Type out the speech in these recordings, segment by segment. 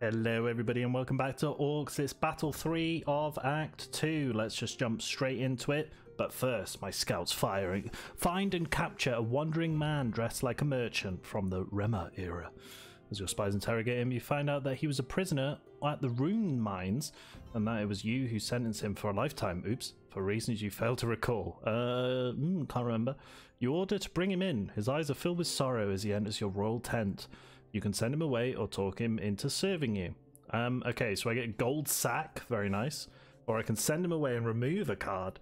Hello, everybody, and welcome back to ORX. It's Battle 3 of Act 2. Let's just jump straight into it. But first, my scouts firing. Find and capture a wandering man dressed like a merchant from the Rema era. As your spies interrogate him, you find out that he was a prisoner at the Rune Mines, and that it was you who sentenced him for a lifetime. Oops, for reasons you fail to recall. Uh, mm, can't remember. You order to bring him in. His eyes are filled with sorrow as he enters your royal tent. You can send him away or talk him into serving you. Um, okay, so I get gold sack, very nice. Or I can send him away and remove a card.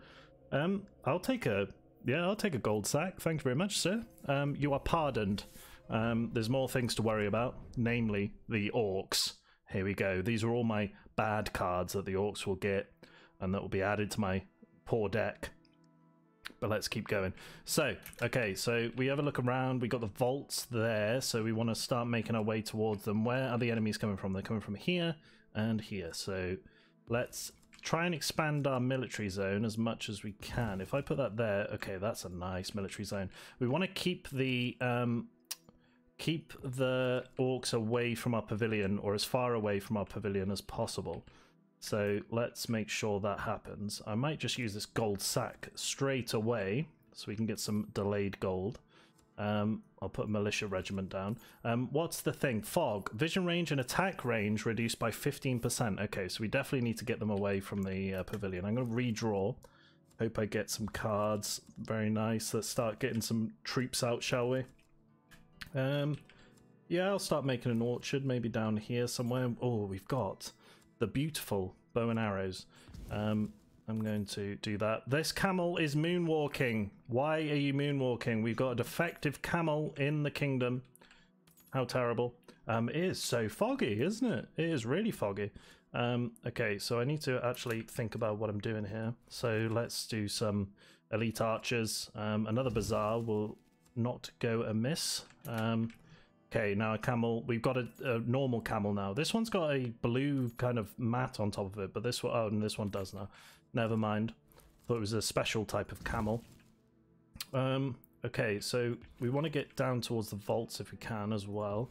Um, I'll take a yeah, I'll take a gold sack. Thank you very much, sir. Um, you are pardoned. Um, there's more things to worry about, namely the orcs. Here we go. These are all my bad cards that the orcs will get, and that will be added to my poor deck but let's keep going. So, okay, so we have a look around. We got the vaults there, so we want to start making our way towards them. Where are the enemies coming from? They're coming from here and here. So let's try and expand our military zone as much as we can. If I put that there, okay, that's a nice military zone. We want to keep the um, keep the orcs away from our pavilion or as far away from our pavilion as possible. So let's make sure that happens. I might just use this gold sack straight away so we can get some delayed gold. Um, I'll put militia regiment down. Um, what's the thing? Fog. Vision range and attack range reduced by 15%. Okay, so we definitely need to get them away from the uh, pavilion. I'm going to redraw. Hope I get some cards. Very nice. Let's start getting some troops out, shall we? Um, yeah, I'll start making an orchard, maybe down here somewhere. Oh, we've got the beautiful bow and arrows. Um, I'm going to do that. This camel is moonwalking. Why are you moonwalking? We've got a defective camel in the kingdom. How terrible. Um, it is so foggy, isn't it? It is really foggy. Um, okay, so I need to actually think about what I'm doing here. So let's do some elite archers. Um, another bazaar will not go amiss. Um, Okay, now a camel. We've got a, a, normal camel now. This one's got a blue kind of mat on top of it, but this one, oh, and this one does now. Never mind. Thought it was a special type of camel. Um, okay, so we want to get down towards the vaults if we can as well.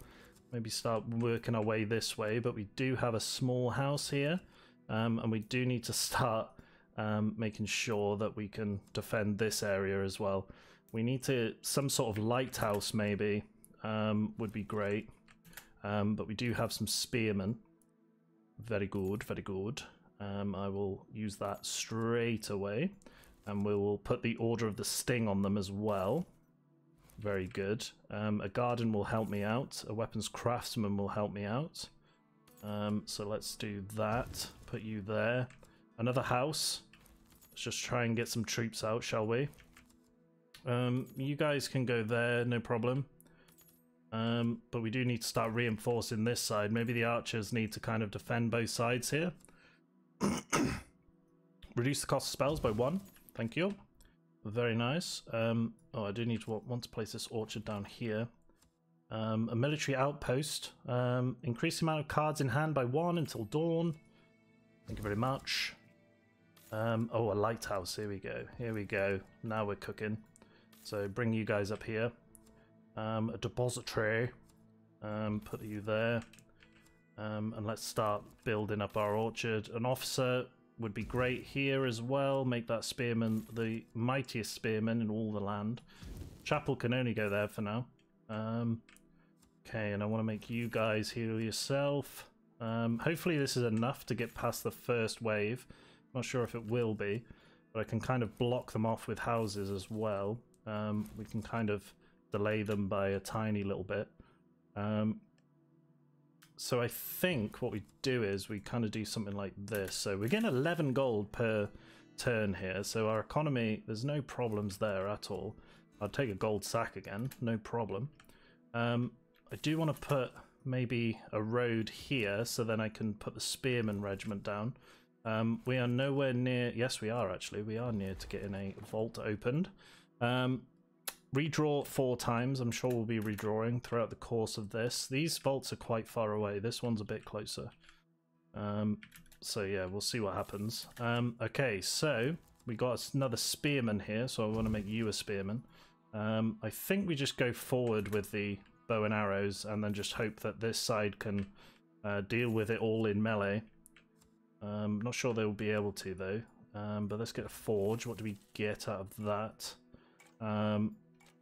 Maybe start working our way this way, but we do have a small house here, um, and we do need to start um, making sure that we can defend this area as well. We need to some sort of lighthouse maybe um, would be great. Um, but we do have some spearmen. Very good, very good. Um, I will use that straight away. And we will put the Order of the Sting on them as well. Very good. Um, a garden will help me out. A weapons craftsman will help me out. Um, so let's do that. Put you there. Another house. Let's just try and get some troops out, shall we? Um, you guys can go there, no problem. Um, but we do need to start reinforcing this side. Maybe the archers need to kind of defend both sides here. Reduce the cost of spells by one. Thank you. Very nice. Um, oh, I do need to want to place this orchard down here. Um, a military outpost. Um, increase the amount of cards in hand by one until dawn. Thank you very much. Um, oh, a lighthouse. Here we go. Here we go. Now we're cooking. So bring you guys up here. Um, a depository. Um, put you there. Um, and let's start building up our orchard. An officer would be great here as well. Make that spearman the mightiest spearman in all the land. Chapel can only go there for now. Um, okay, and I want to make you guys heal yourself. Um, hopefully this is enough to get past the first wave. Not sure if it will be, but I can kind of block them off with houses as well. Um, we can kind of delay them by a tiny little bit. Um, so I think what we do is we kind of do something like this. So we're getting 11 gold per turn here. So our economy, there's no problems there at all. I'll take a gold sack again, no problem. Um, I do want to put maybe a road here so then I can put the spearman regiment down. Um, we are nowhere near, yes we are actually, we are near to getting a vault opened. Um, redraw four times. I'm sure we'll be redrawing throughout the course of this. These vaults are quite far away. This one's a bit closer. Um, so yeah, we'll see what happens. Um, okay, so we got another spearman here, so I want to make you a spearman. Um, I think we just go forward with the bow and arrows and then just hope that this side can uh, deal with it all in melee. Um, not sure they'll be able to though. Um, but let's get a forge. What do we get out of that? Um,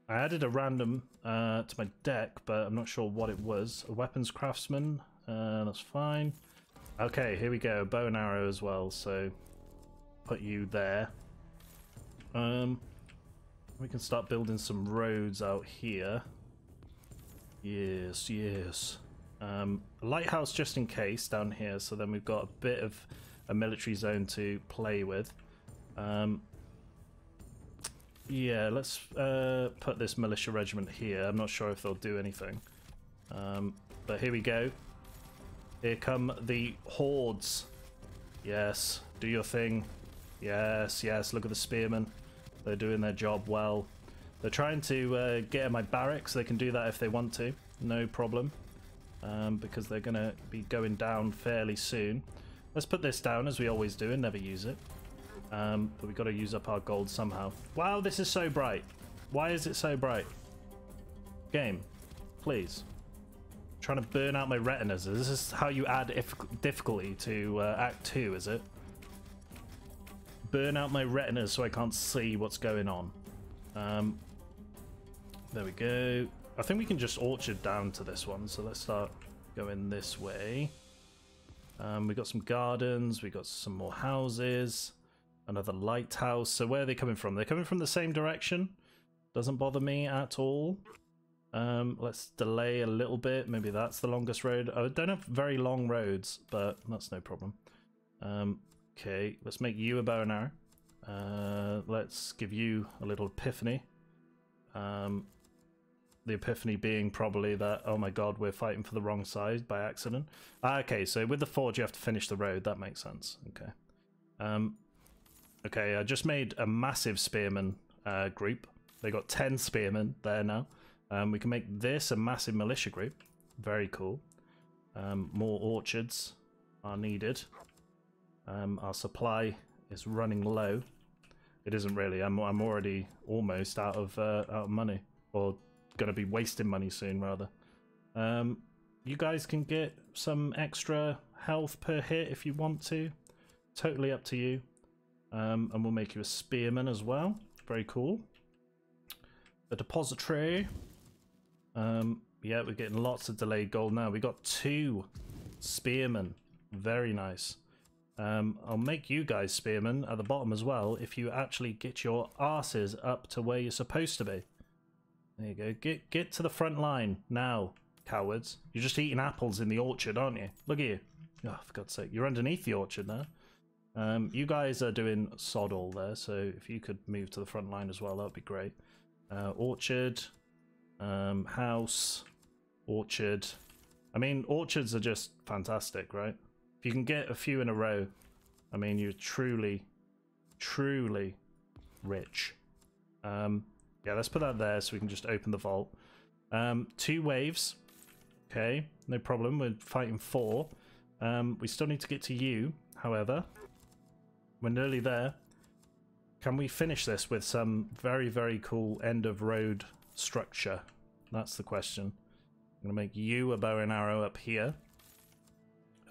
I added a random uh, to my deck, but I'm not sure what it was. A weapons craftsman. Uh, that's fine. Okay, here we go. Bow and arrow as well. So put you there. Um, we can start building some roads out here. Yes, yes. Um, lighthouse just in case down here, so then we've got a bit of a military zone to play with. Um, yeah, let's uh, put this militia regiment here. I'm not sure if they'll do anything. Um, but here we go. Here come the hordes. Yes, do your thing. Yes, yes, look at the spearmen. They're doing their job well. They're trying to uh, get in my barracks. They can do that if they want to. No problem. Um, because they're going to be going down fairly soon. Let's put this down as we always do and never use it. Um, but we've got to use up our gold somehow. Wow, this is so bright. Why is it so bright? Game, please. I'm trying to burn out my retinas. This is how you add difficulty to uh, Act 2, is it? Burn out my retinas so I can't see what's going on. Um, there we go. I think we can just orchard down to this one, so let's start going this way. Um, we got some gardens, we got some more houses, another lighthouse. So where are they coming from? They're coming from the same direction. Doesn't bother me at all. Um, let's delay a little bit. Maybe that's the longest road. I don't have very long roads, but that's no problem. Um, okay, let's make you a bow and arrow. Uh, let's give you a little epiphany. Um, the epiphany being probably that, oh my god, we're fighting for the wrong side by accident. Ah, okay, so with the forge you have to finish the road. That makes sense. Okay. Um, okay, I just made a massive spearman uh, group. They got 10 spearmen there now. Um, we can make this a massive militia group. Very cool. Um, more orchards are needed. Um, our supply is running low. It isn't really. I'm I'm already almost out of uh, out of money, or going to be wasting money soon, rather. Um, you guys can get some extra health per hit if you want to. Totally up to you. Um, and we'll make you a spearman as well. Very cool. The depository. Um, yeah, we're getting lots of delayed gold now. We got two spearmen. Very nice. Um, I'll make you guys spearmen at the bottom as well if you actually get your asses up to where you're supposed to be. There you go. Get get to the front line now, cowards. You're just eating apples in the orchard, aren't you? Look at you. Oh, for God's sake. You're underneath the orchard now. Um, you guys are doing sod all there, so if you could move to the front line as well, that would be great. Uh, orchard, um, house, orchard. I mean, orchards are just fantastic, right? If you can get a few in a row, I mean, you're truly, truly rich. Um, yeah, let's put that there so we can just open the vault. Um, two waves. Okay, no problem. We're fighting four. Um, we still need to get to you, however. We're nearly there. Can we finish this with some very, very cool end of road structure? That's the question. I'm going to make you a bow and arrow up here.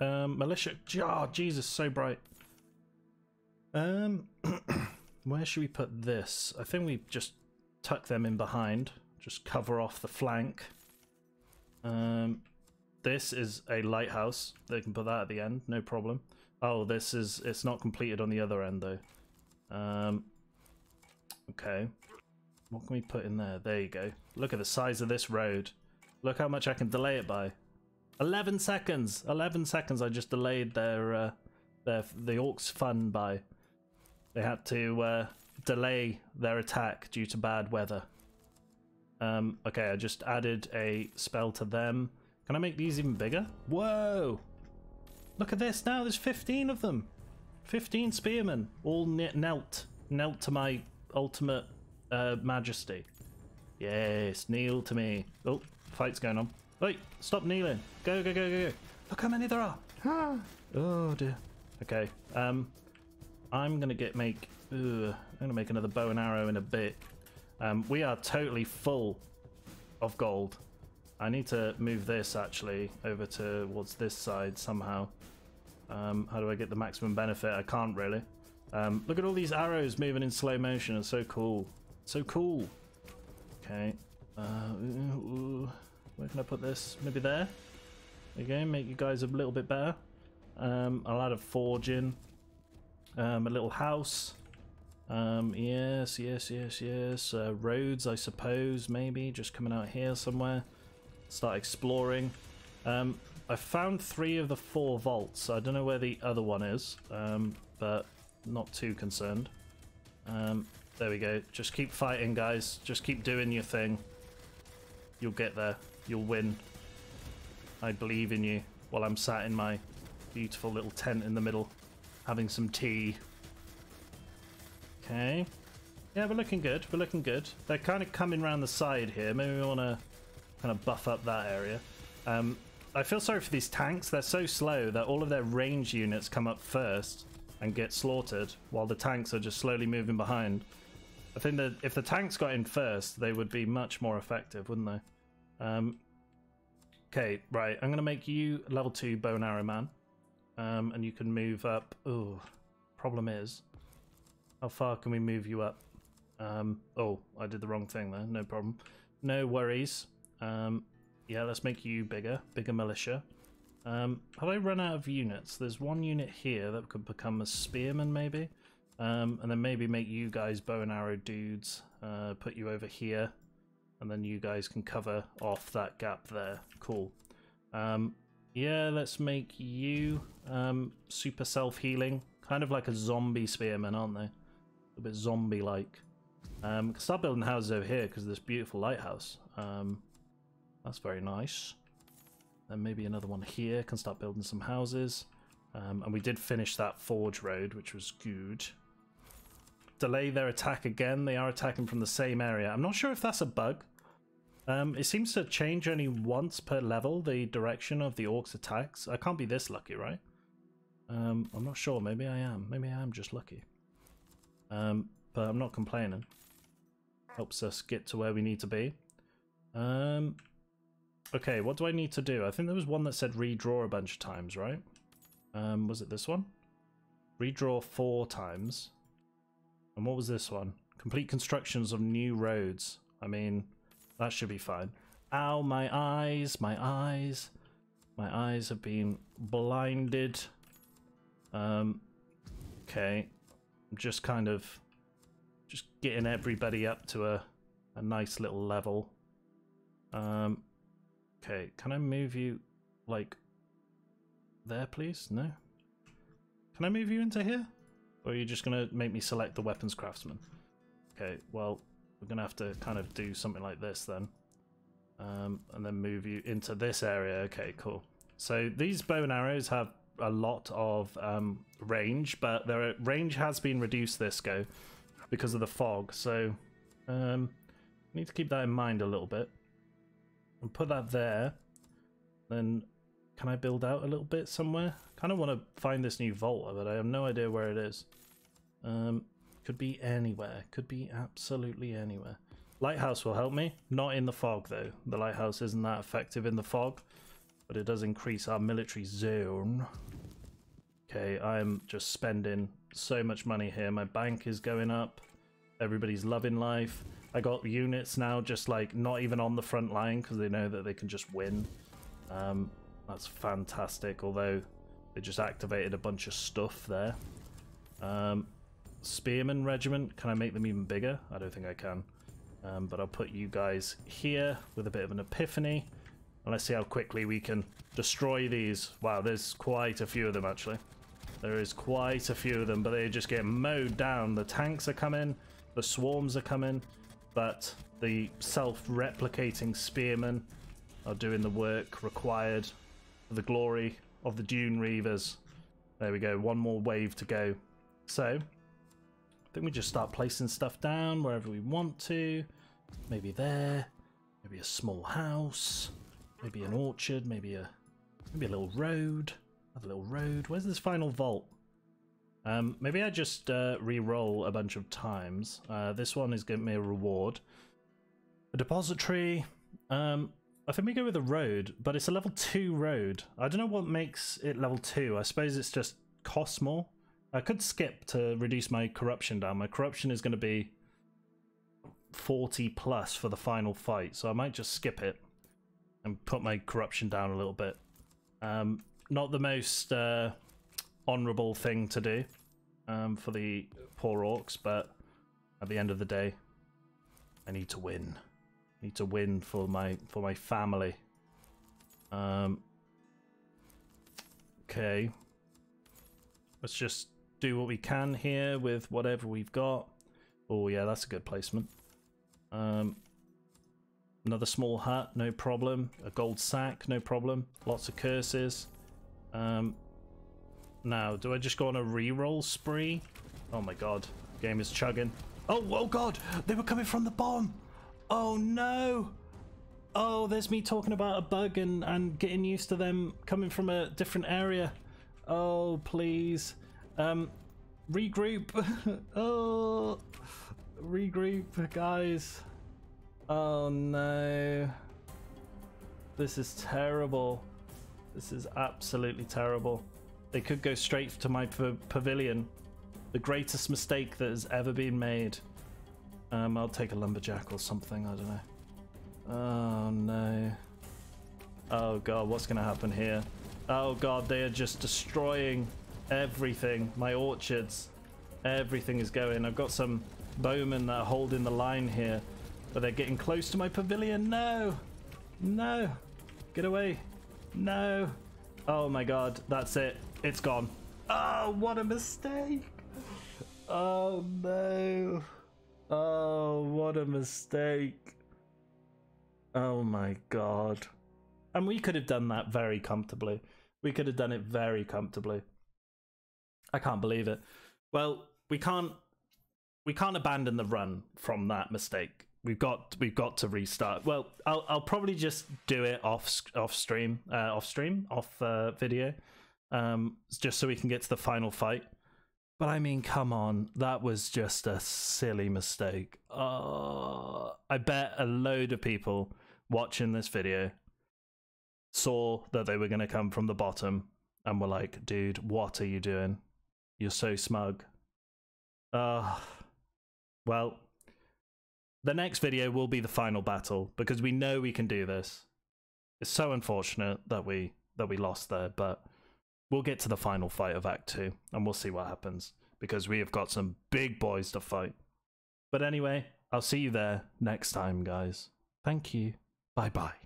Um, militia. Oh, Jesus, so bright. Um, where should we put this? I think we just tuck them in behind, just cover off the flank. Um, this is a lighthouse. They can put that at the end, no problem. Oh, this is, it's not completed on the other end though. Um, okay. What can we put in there? There you go. Look at the size of this road. Look how much I can delay it by. 11 seconds! 11 seconds I just delayed their, uh, their the Orcs fun by. They had to uh, delay their attack due to bad weather. Um, okay, I just added a spell to them. Can I make these even bigger? Whoa! Look at this now, there's 15 of them. 15 spearmen, all knelt. Knelt to my ultimate uh, majesty. Yes, kneel to me. Oh, fight's going on. Wait, stop kneeling. Go, go, go, go, go. Look how many there are. oh dear. Okay, um, I'm gonna get make Ugh, I'm gonna make another bow and arrow in a bit. Um, we are totally full of gold. I need to move this actually over to towards this side somehow. Um, how do I get the maximum benefit? I can't really. Um, look at all these arrows moving in slow motion. It's so cool. So cool. Okay. Uh, where can I put this? Maybe there? Again. Make you guys a little bit better. Um, I'll add a forge in. Um, a little house. Um, yes, yes, yes, yes. Uh, roads, I suppose, maybe. Just coming out here somewhere. Start exploring. Um, I found three of the four vaults. I don't know where the other one is, um, but not too concerned. Um, there we go. Just keep fighting, guys. Just keep doing your thing. You'll get there. You'll win. I believe in you while I'm sat in my beautiful little tent in the middle having some tea. Okay. Yeah, we're looking good. We're looking good. They're kind of coming around the side here. Maybe we want to kind of buff up that area. Um, I feel sorry for these tanks. They're so slow that all of their range units come up first and get slaughtered while the tanks are just slowly moving behind. I think that if the tanks got in first, they would be much more effective, wouldn't they? Um, okay, right. I'm going to make you level 2 bow and arrow man. Um, and you can move up. Oh, problem is, how far can we move you up? Um, oh, I did the wrong thing there. No problem. No worries. Um, yeah, let's make you bigger. Bigger militia. Um, have I run out of units? There's one unit here that could become a spearman, maybe. Um, and then maybe make you guys bow and arrow dudes. Uh, put you over here. And then you guys can cover off that gap there. Cool. Um, yeah, let's make you um, super self-healing. Kind of like a zombie spearman, aren't they? A bit zombie-like. Um, start building houses over here because of this beautiful lighthouse. Um, that's very nice. And maybe another one here. Can start building some houses. Um, and we did finish that forge road, which was good. Delay their attack again. They are attacking from the same area. I'm not sure if that's a bug. Um, it seems to change only once per level the direction of the orcs' attacks. I can't be this lucky, right? Um, I'm not sure. Maybe I am. Maybe I am just lucky. Um, but I'm not complaining. Helps us get to where we need to be. Um, okay, what do I need to do? I think there was one that said redraw a bunch of times, right? Um, was it this one? Redraw four times. And what was this one? Complete constructions of new roads. I mean, that should be fine. Ow, my eyes, my eyes. My eyes have been blinded. Um, okay. I'm just kind of just getting everybody up to a, a nice little level. Um, okay, can I move you like there, please? No? Can I move you into here? Or are you just going to make me select the weapons craftsman? Okay, well, we're going to have to kind of do something like this then. Um, and then move you into this area. Okay, cool. So these bow and arrows have a lot of um, range, but their range has been reduced this go because of the fog. So um, need to keep that in mind a little bit. And put that there. Then can I build out a little bit somewhere? kind of want to find this new vault, but I have no idea where it is. Um, could be anywhere. Could be absolutely anywhere. Lighthouse will help me. Not in the fog, though. The lighthouse isn't that effective in the fog, but it does increase our military zone. Okay, I'm just spending so much money here. My bank is going up. Everybody's loving life. I got units now just like not even on the front line because they know that they can just win. Um, that's fantastic, although they just activated a bunch of stuff there. Um, Spearman Regiment. Can I make them even bigger? I don't think I can. Um, but I'll put you guys here with a bit of an epiphany. And let's see how quickly we can destroy these. Wow, there's quite a few of them actually. There is quite a few of them, but they just get mowed down. The tanks are coming, the swarms are coming, but the self-replicating spearmen are doing the work required for the glory of the Dune Reavers. There we go, one more wave to go. So, I think we just start placing stuff down wherever we want to. Maybe there, maybe a small house, maybe an orchard, maybe a maybe a little road, a little road. Where's this final vault? Um, maybe I just uh, re-roll a bunch of times. Uh, this one is giving me a reward. A depository. Um, I think we go with a road, but it's a level 2 road. I don't know what makes it level 2. I suppose it's just costs more. I could skip to reduce my corruption down. My corruption is going to be 40 plus for the final fight, so I might just skip it and put my corruption down a little bit. Um, not the most uh, honourable thing to do um, for the poor orcs, but at the end of the day, I need to win. I need to win for my for my family. Um, okay, let's just do what we can here with whatever we've got. Oh yeah, that's a good placement. Um, another small hut, no problem. A gold sack, no problem. Lots of curses. Um, now, do I just go on a re-roll spree? Oh my god, game is chugging. Oh, oh god, they were coming from the bomb. Oh no. Oh, there's me talking about a bug and, and getting used to them coming from a different area. Oh, please. Um, regroup. oh regroup, guys. Oh no. This is terrible. This is absolutely terrible. They could go straight to my pavilion. The greatest mistake that has ever been made. Um, I'll take a lumberjack or something, I don't know. Oh no. Oh god, what's gonna happen here? Oh god, they are just destroying everything. My orchards. Everything is going. I've got some bowmen that are holding the line here. But they're getting close to my pavilion. No! No! Get away! No! Oh my god, that's it. It's gone. Oh, what a mistake! Oh no! Oh, what a mistake! Oh my god. And we could have done that very comfortably. We could have done it very comfortably. I can't believe it. Well, we can't we can't abandon the run from that mistake. We've got we've got to restart. Well, I'll I'll probably just do it off off stream, uh, off stream, off uh, video, um, just so we can get to the final fight. But I mean, come on, that was just a silly mistake. Uh, I bet a load of people watching this video saw that they were going to come from the bottom and were like, "Dude, what are you doing? You're so smug." Uh well, the next video will be the final battle because we know we can do this. It's so unfortunate that we that we lost there, but we'll get to the final fight of Act 2 and we'll see what happens because we have got some big boys to fight. But anyway, I'll see you there next time, guys. Thank you. Bye bye.